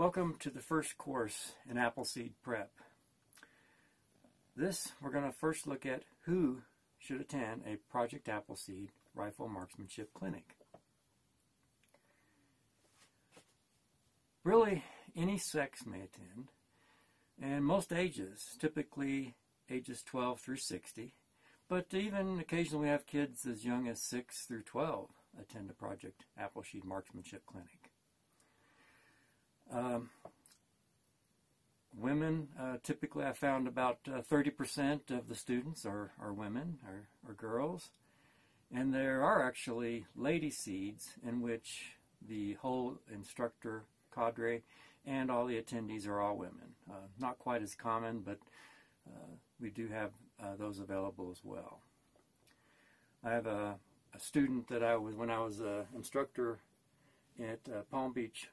Welcome to the first course in Appleseed Prep. This, we're going to first look at who should attend a Project Appleseed Rifle Marksmanship Clinic. Really, any sex may attend, and most ages, typically ages 12 through 60, but even occasionally we have kids as young as 6 through 12 attend a Project Appleseed Marksmanship Clinic. Um, women, uh, typically I found about uh, 30% of the students are, are women, are girls. And there are actually LadySeeds in which the whole instructor cadre and all the attendees are all women. Uh, not quite as common, but uh, we do have uh, those available as well. I have a, a, student that I was, when I was an instructor at uh, Palm Beach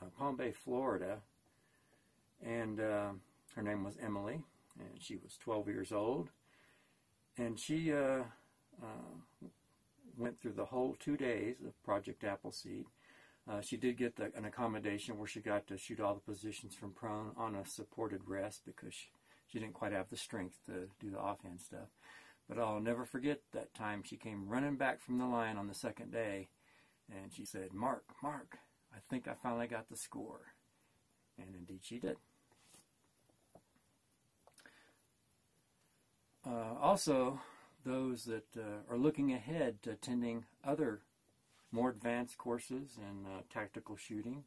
uh, Palm Bay, Florida, and uh, her name was Emily, and she was 12 years old, and she uh, uh, went through the whole two days of Project Appleseed. Uh, she did get the, an accommodation where she got to shoot all the positions from prone on a supported rest because she, she didn't quite have the strength to do the offhand stuff. But I'll never forget that time she came running back from the line on the second day, and she said, "Mark, Mark, I think I finally got the score. And indeed she did. Uh, also, those that uh, are looking ahead to attending other more advanced courses in uh, tactical shooting,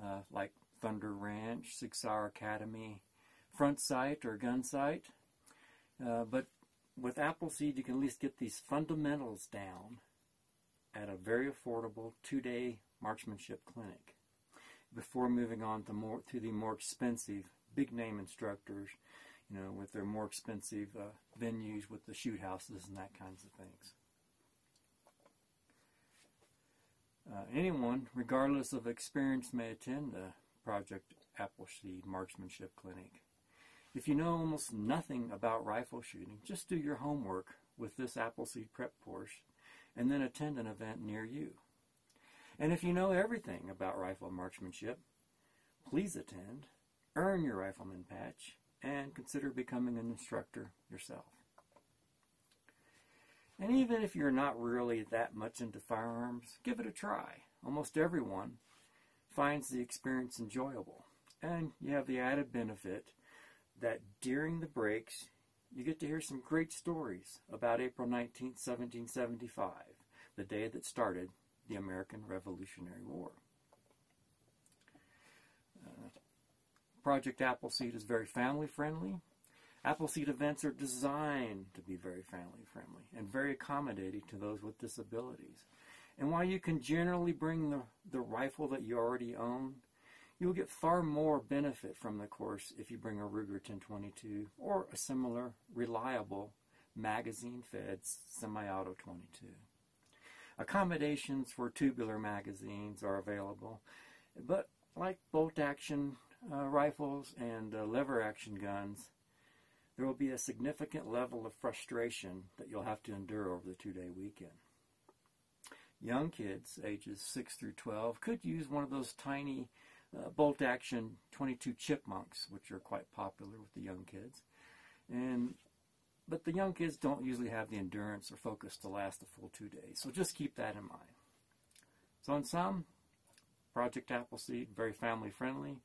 uh, like Thunder Ranch, SIG Sauer Academy, Front Sight, or Gunsite. Uh, but with Appleseed, you can at least get these fundamentals down very affordable two-day marksmanship clinic. Before moving on to more to the more expensive big name instructors you know with their more expensive uh, venues with the shoot houses and that kinds of things. Uh, anyone regardless of experience may attend the project appleseed marksmanship clinic. If you know almost nothing about rifle shooting just do your homework with this appleseed prep course and then attend an event near you and if you know everything about rifle marksmanship, please attend, earn your rifleman patch, and consider becoming an instructor yourself. And even if you're not really that much into firearms, give it a try. Almost everyone finds the experience enjoyable. And you have the added benefit that during the breaks, you get to hear some great stories about April 19, 1775, the day that started the American Revolutionary War. Uh, Project Appleseed is very family friendly. Appleseed events are designed to be very family friendly and very accommodating to those with disabilities. And while you can generally bring the, the rifle that you already own, you will get far more benefit from the course if you bring a Ruger 1022 or a similar reliable magazine-fed semi-auto 22. Accommodations for tubular magazines are available, but like bolt action uh, rifles and uh, lever action guns, there will be a significant level of frustration that you'll have to endure over the two-day weekend. Young kids, ages 6 through 12, could use one of those tiny uh, bolt action 22 chipmunks, which are quite popular with the young kids. And but the young kids don't usually have the endurance or focus to last a full two days. So just keep that in mind. So in sum, Project Appleseed, very family friendly,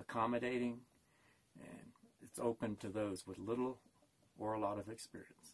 accommodating, and it's open to those with little or a lot of experience.